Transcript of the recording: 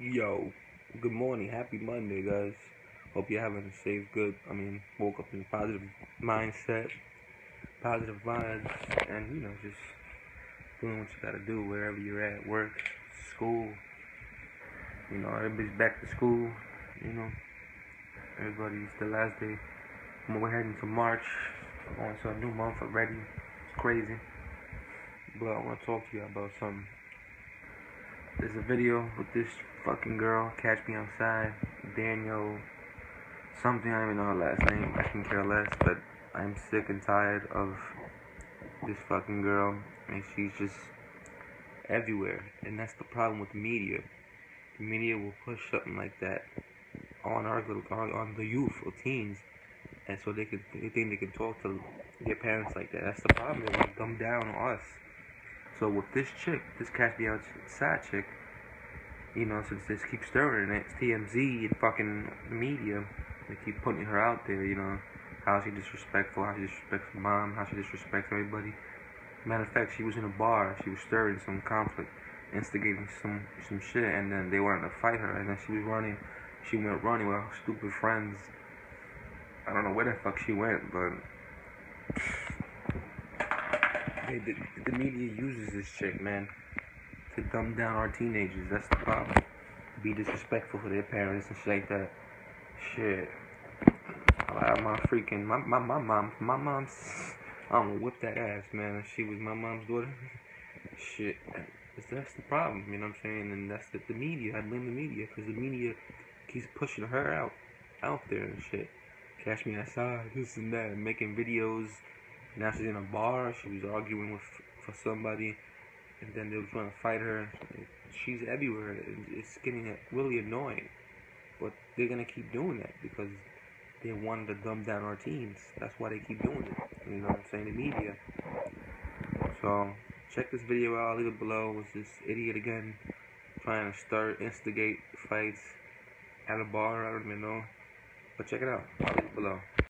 Yo, good morning, happy Monday, guys. Hope you're having a safe, good. I mean, woke up in a positive mindset, positive vibes, and you know, just doing what you gotta do wherever you're at, work, school. You know, everybody's back to school. You know, everybody's the last day. We're heading to March, going to a new month already. It's crazy. But I want to talk to you about something. There's a video with this fucking girl, Catch Me Outside, Danielle, something, I don't even know her last name, I can care less, but I'm sick and tired of this fucking girl, and she's just everywhere, and that's the problem with the media. The media will push something like that on our little, on the youth or teens, and so they could, they think they can talk to their parents like that. That's the problem. They want to dumb down on us. So with this chick, this Catch Me Outside chick, you know, since this keeps stirring it, it's TMZ and fucking media, they keep putting her out there, you know, how she disrespectful, how she disrespects mom, how she disrespects everybody. Matter of fact, she was in a bar, she was stirring some conflict, instigating some some shit, and then they wanted to fight her, and then she was running, she went running with her stupid friends. I don't know where the fuck she went, but The, the media uses this chick, man, to dumb down our teenagers. That's the problem. Be disrespectful for their parents and shit like that. Shit. I, my freaking, my, my, my mom, my mom's, I'm gonna whip that ass, man. She was my mom's daughter. Shit. That's the problem, you know what I'm saying? And that's the, the media. I blame the media because the media keeps pushing her out, out there and shit. Catch me outside, this and that, making videos now she's in a bar. She was arguing with for somebody, and then they were trying to fight her. She's everywhere. It's getting really annoying. But they're gonna keep doing that because they wanted to dumb down our teams. That's why they keep doing it. You know what I'm saying? The media. So check this video out. I'll leave it below. Was this idiot again trying to start instigate fights at a bar? I don't even know. But check it out. I'll leave it below.